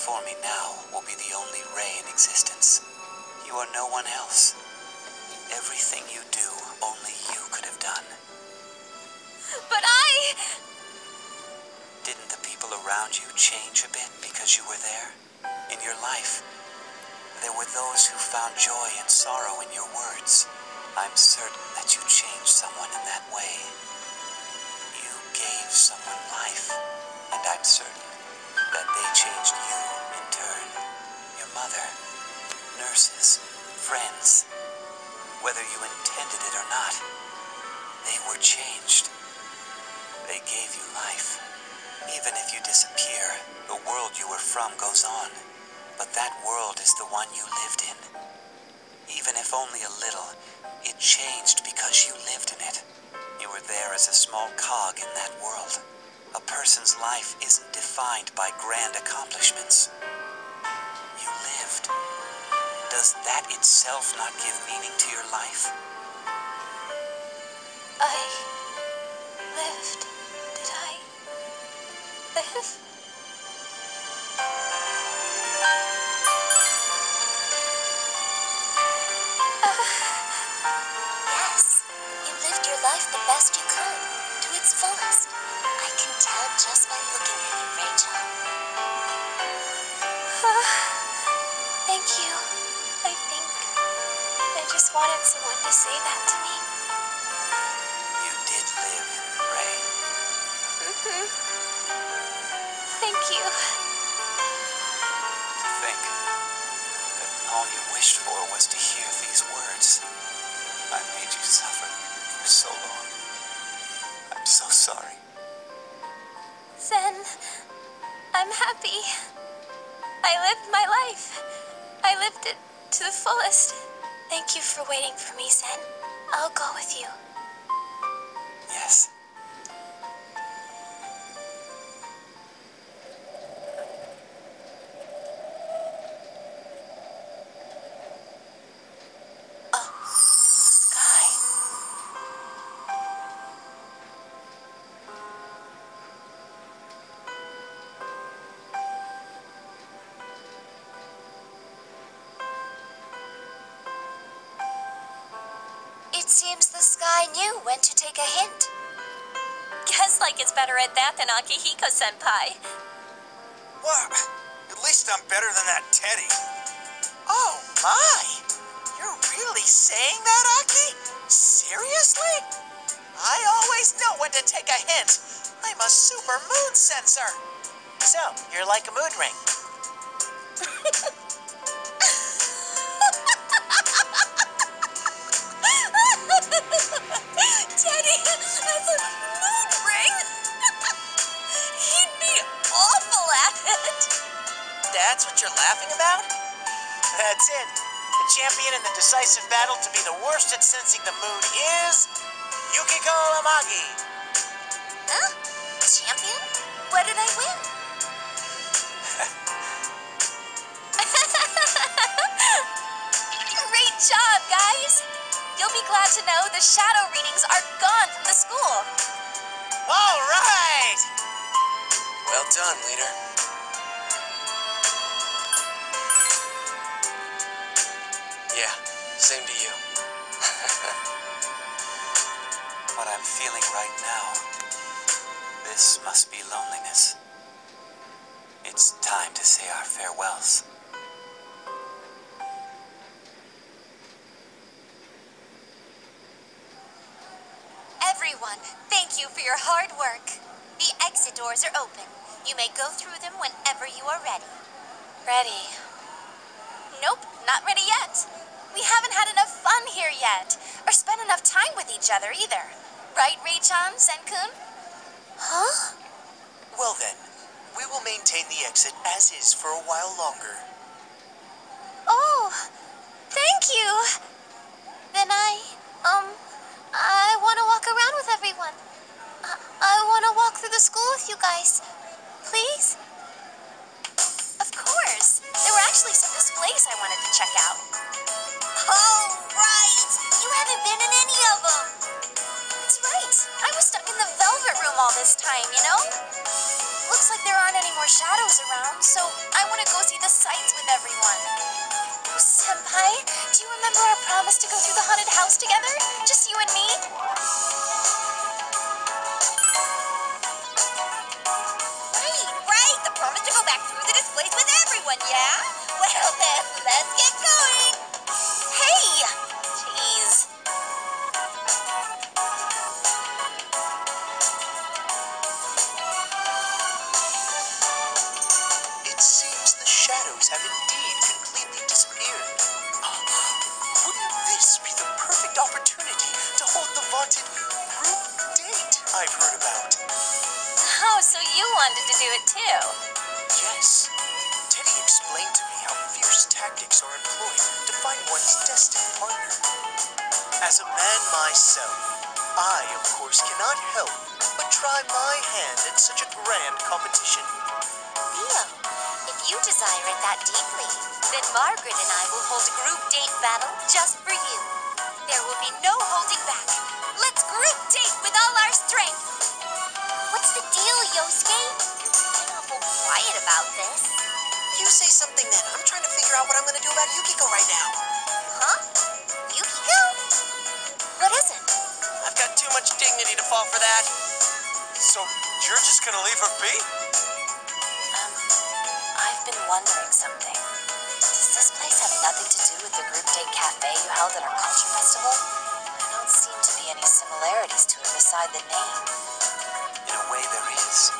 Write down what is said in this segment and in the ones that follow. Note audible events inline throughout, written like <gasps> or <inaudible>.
before me now will be the only Rei in existence. You are no one else. Everything you do, only you could have done. But I... Didn't the people around you change a bit because you were there? In your life, there were those who found joy and sorrow in your words. I'm certain that you changed someone in that way. You gave someone life, and I'm certain that they changed you friends, whether you intended it or not, they were changed. They gave you life. Even if you disappear, the world you were from goes on. But that world is the one you lived in. Even if only a little, it changed because you lived in it. You were there as a small cog in that world. A person's life isn't defined by grand accomplishments. Does that itself not give meaning to your life? I... lived. Did I... live? Yes, you lived your life the best you could, to its fullest. I can tell just by Wanted someone to say that to me. You did live, Rei. Mm-hmm. Thank you. To think that all you wished for was to hear these words. I made you suffer for so long. I'm so sorry. Zen, I'm happy. I lived my life. I lived it to the fullest. Thank you for waiting for me, Zen. I'll go with you. Yes. At that than Akihiko senpai. What? At least I'm better than that Teddie. Oh my! You're really saying that, Aki? Seriously? I always know when to take a hint. I'm a super mood sensor. So, you're like a mood ring. <laughs> <laughs> Teddie it. That's what you're laughing about? That's it. The champion in the decisive battle to be the worst at sensing the mood is Yukiko Amagi. Huh? Champion? What did I win? <laughs> Great job, guys. You'll be glad to know the shadow readings are gone from the school. All right! Well done, leader. Same to you. <laughs> what I'm feeling right now, this must be loneliness. It's time to say our farewells. Everyone, thank you for your hard work. The exit doors are open. You may go through them whenever you are ready. Ready? Nope, not ready yet. We haven't had enough fun here yet, or spent enough time with each other either. Right, Rei-chan, Zen-kun? Huh? Well then, we will maintain the exit as is for a while longer. Oh, thank you. Then I, um, I want to walk around with everyone. I, I want to walk through the school with you guys. Please? Of course. There were actually some displays I wanted to check out. Oh, right! You haven't been in any of them. That's right. I was stuck in the velvet room all this time, you know? Looks like there aren't any more shadows around, so I want to go see the sights with everyone. Oh, Senpai, do you remember our promise to go through the haunted house together? Just you and me? Right, right! The promise to go back through the displays with everyone, yeah? Well <laughs> then, let's desire it that deeply, then Margaret and I will hold a group date battle just for you. There will be no holding back. Let's group date with all our strength. What's the deal, Yosuke? You're being awful quiet about this. You say something then. I'm trying to figure out what I'm going to do about Yukiko right now. Huh? Yukiko? What is it? I've got too much dignity to fall for that. So, you're just going to leave her be? Wondering something. Does this place have nothing to do with the group date cafe you held at our culture festival? There don't seem to be any similarities to it beside the name. In a way, there is.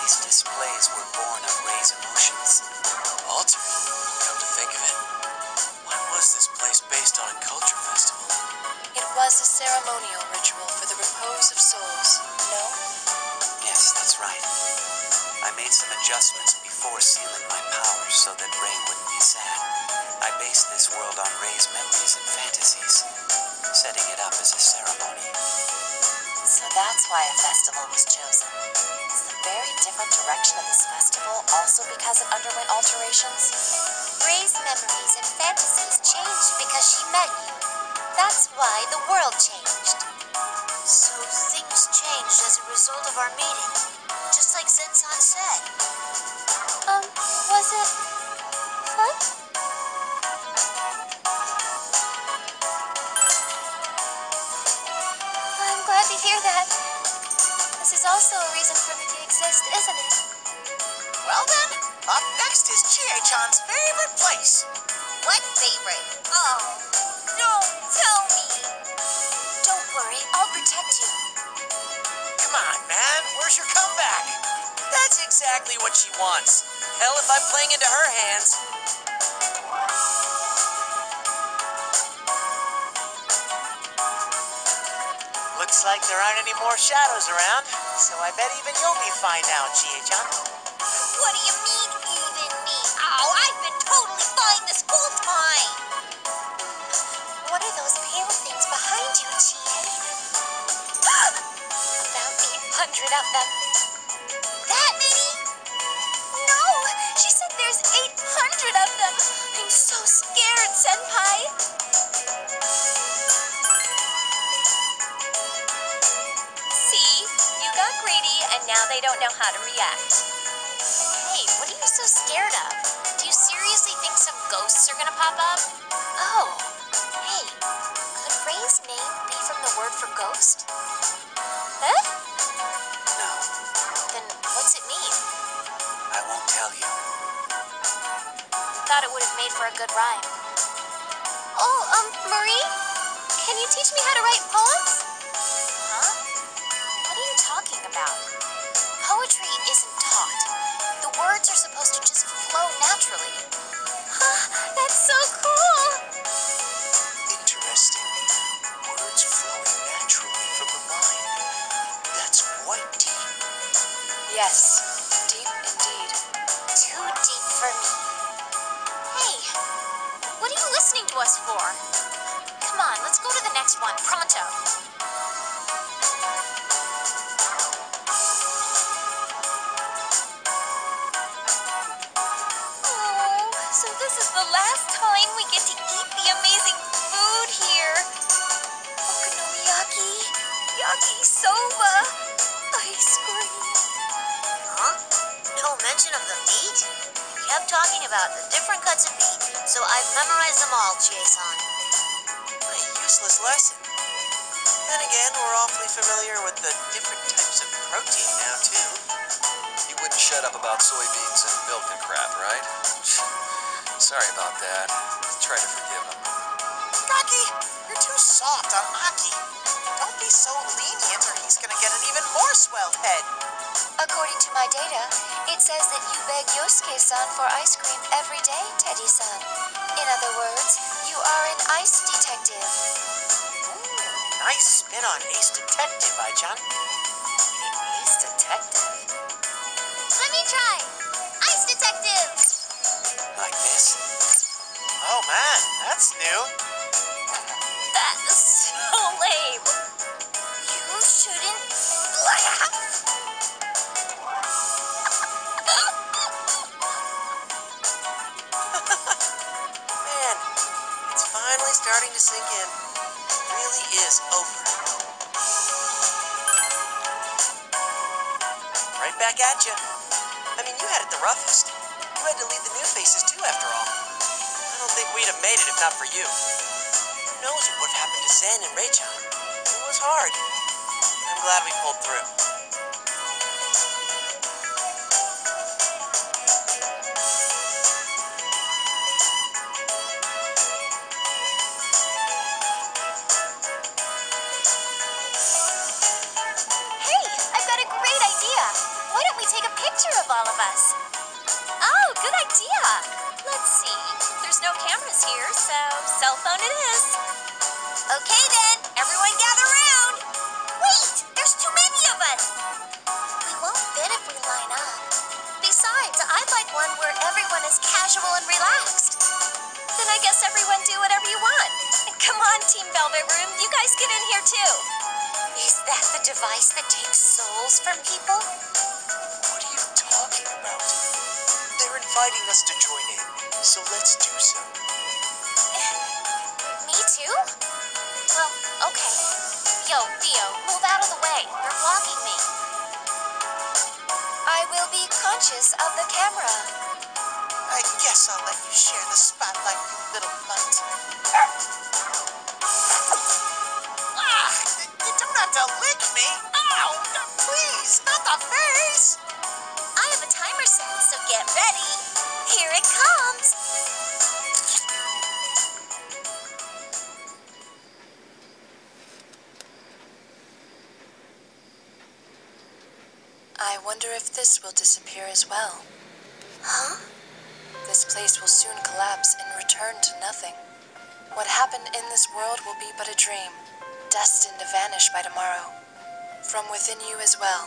These displays were born of Rei's emotions. Altered, come to think of it. Why was this place based on a culture festival? It was a ceremonial ritual for the repose of souls, no? Yes, that's right. I made some adjustments that wouldn't be sad. I based this world on Rei's memories and fantasies, setting it up as a ceremony. So that's why a festival was chosen. Is the very different direction of this festival also because it underwent alterations? Rei's memories and fantasies changed because she met you. That's why the world changed. So things changed as a result of our meeting, just like Zen-san said. Um, was it I'm glad to hear that. This is also a reason for me to exist, isn't it? Well then, up next is Chie-chan's favorite place. What favorite? Oh, don't tell me. Don't worry, I'll protect you. Come on, man. Where's your comeback? That's exactly what she wants. Hell, if I'm playing into her hands. Looks like there aren't any more shadows around, so I bet even you'll be fine now, Chie-chan. What do you mean, even me? Ow, I've been totally fine this whole time. What are those pale things behind you, Chie? <gasps> About 800 of them. Senpai. See, you got greedy and now they don't know how to react. Hey, what are you so scared of? Do you seriously think some ghosts are gonna pop up? Oh, hey, could Rei's name be from the word for ghost? Huh? No, Then what's it mean? I won't tell you. Thought it would have made for a good rhyme. Oh, um, Marie? Can you teach me how to write poems? Yakisoba, ice cream. Huh? No mention of the meat? You kept talking about the different cuts of meat, so I've memorized them all, Jason. A useless lesson. Then again, we're awfully familiar with the different types of protein now, too. You wouldn't shut up about soybeans and milk and crap, right? <laughs> Sorry about that. Try to forgive him. Rocky, you're too soft on Aki. Be so lenient or he's gonna get an even more swelled head. According to my data, it says that you beg Yosuke-san for ice cream every day, Teddie-san. In other words, you are an ice detective. Ooh, nice spin on Ace Detective, Ai-chan. Ace detective? Let me try. Ice detective. Like this? Oh man, that's new. To sink in. Really is over. Right back at you. I mean, you had it the roughest. You had to lead the new faces too, after all. I don't think we'd have made it if not for you. Who knows what would have happened to Zen and Rei-chan? It was hard. I'm glad we pulled through. Cell phone it is. Okay then, everyone gather round. Wait, there's too many of us. We won't fit if we line up. Besides, I'd like one where everyone is casual and relaxed. Then I guess everyone do whatever you want. Come on, Team Velvet Room, you guys get in here too. Is that the device that takes souls from people? What are you talking about? They're inviting us to join in, so let's do so. Conscious of the camera. I guess I'll let you share the spotlight, you little butt. Ah! You don't have to lick me! Ow! Please, not the face! I have a timer set, so get ready. Here it comes. This will disappear as well. Huh? This place will soon collapse and return to nothing. What happened in this world will be but a dream, destined to vanish by tomorrow. From within you as well.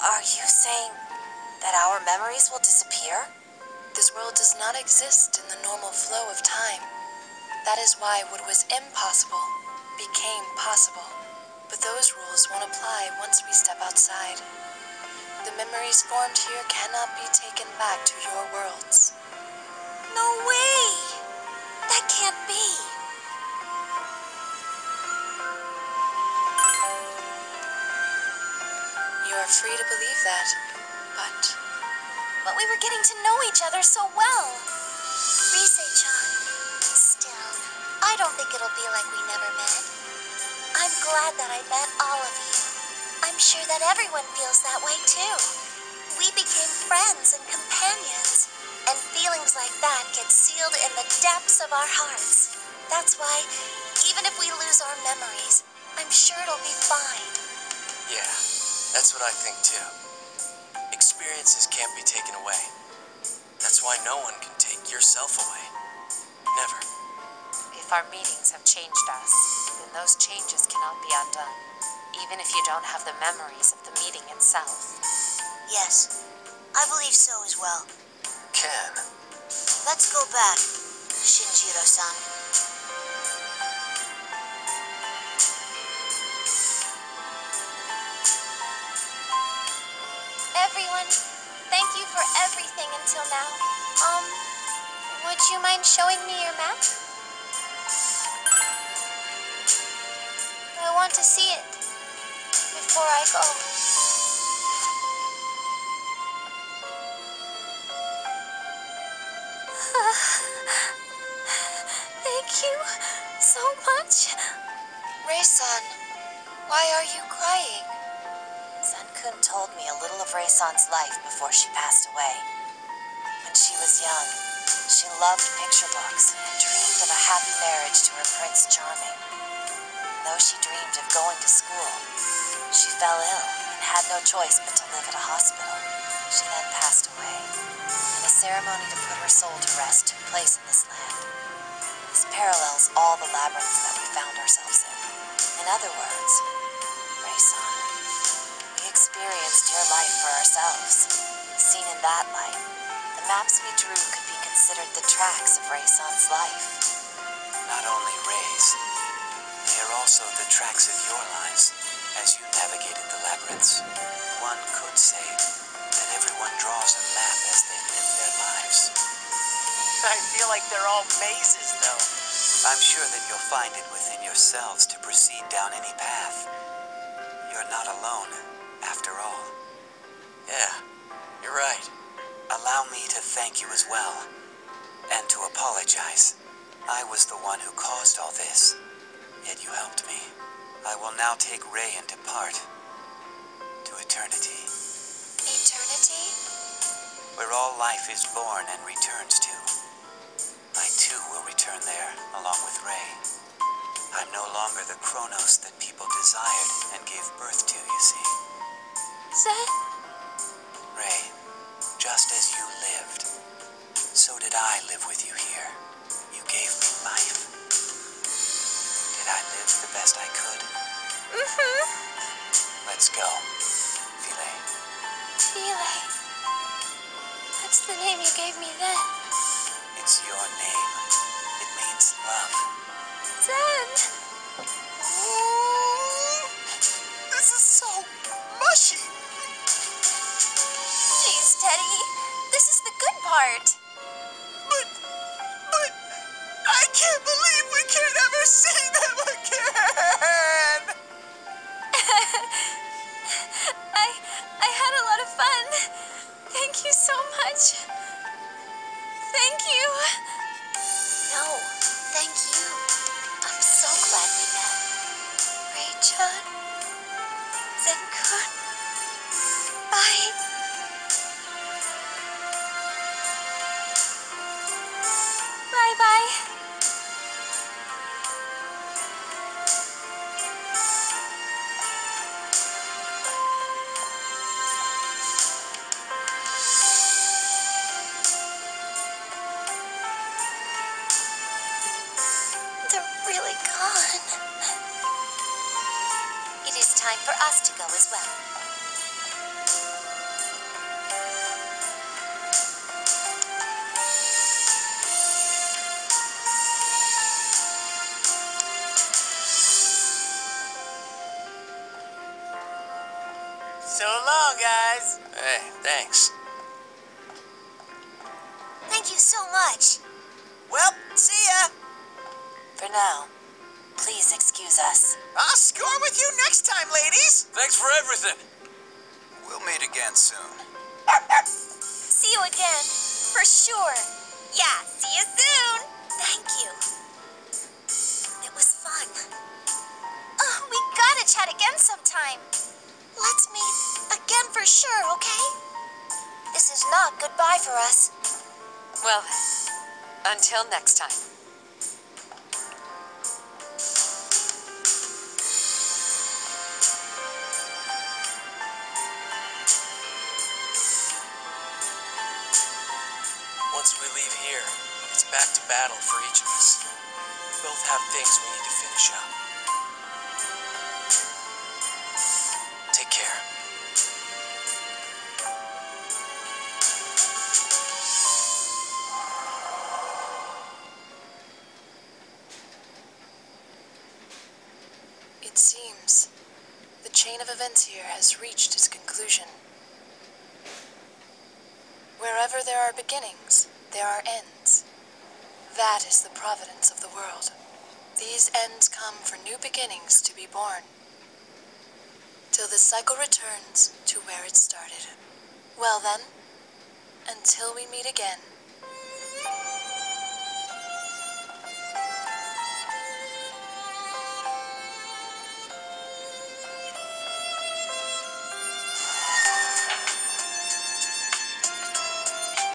Are you saying that our memories will disappear? This world does not exist in the normal flow of time. That is why what was impossible became possible. But those rules won't apply once we step outside. The memories formed here cannot be taken back to your worlds. No way! That can't be. You are free to believe that, but But we were getting to know each other so well. Rise-chan. Still, I don't think it'll be like we never met. I'm glad that I met all of you. I'm sure that everyone feels that way too. We became friends and companions, and feelings like that get sealed in the depths of our hearts. That's why, even if we lose our memories, I'm sure it'll be fine. Yeah, that's what I think too. Experiences can't be taken away. That's why no one can take yourself away. Never. If our meetings have changed us, then those changes cannot be undone, even if you don't have the memories of the meeting itself. Yes, I believe so as well. Ken, Let's go back, Shinjiro-san. Everyone, thank you for everything until now. Um, Would you mind showing me your map? I want to see it before I go. <sighs> Thank you so much. Rei-san, why are you crying? Zen-kun told me a little of Rei-san's life before she passed away. When she was young, she loved picture books and dreamed of a happy marriage to her Prince Charming. Though she dreamed of going to school, she fell ill and had no choice but to live at a hospital. She then passed away, and a ceremony to put her soul to rest took place in this land. This parallels all the labyrinths that we found ourselves in. In other words, Rei-san, we experienced your life for ourselves. Seen in that light, the maps we drew could be considered the tracks of Rei-san's life. Not only Rei's, they are also the tracks of your lives as you navigated the labyrinths. One could say that everyone draws a map as they live their lives. I feel like they're all mazes, though. I'm sure that you'll find it within yourselves to proceed down any path. You're not alone, after all. Yeah, you're right. Allow me to thank you as well, and to apologize. I was the one who caused all this, now take Rei and depart to eternity, Eternity? where all life is born and returns to. I too will return there, along with Rei. I'm no longer the Chronos that people desired and gave birth to, you see. Zen, Rei, just as you lived, so did I live with you here. You gave me life. Did I live the best I could? Mm-hmm. Let's go. Philia. Philia. That's the name you gave me then. It's your name. It means love. Zen. This is so mushy. Jeez, Teddie. This is the good part. But, but, I can't believe we can't ever see them so So long, guys. Hey, thanks. Thank you so much. Well, see ya. For now, please excuse us. I'll score with you next time, ladies. Thanks for everything. We'll meet again soon. See you again. For sure. Yeah, see you soon. Thank you. It was fun. Oh, we gotta chat again sometime. Let's meet again for sure, okay? This is not goodbye for us. Well until next time. Once we leave here, it's back to battle for each of us. We both have things we need to finish up. Seems the chain of events here has reached its conclusion. Wherever there are beginnings, there are ends. That is the providence of the world. These ends come for new beginnings to be born. Till the cycle returns to where it started. Well then, until we meet again.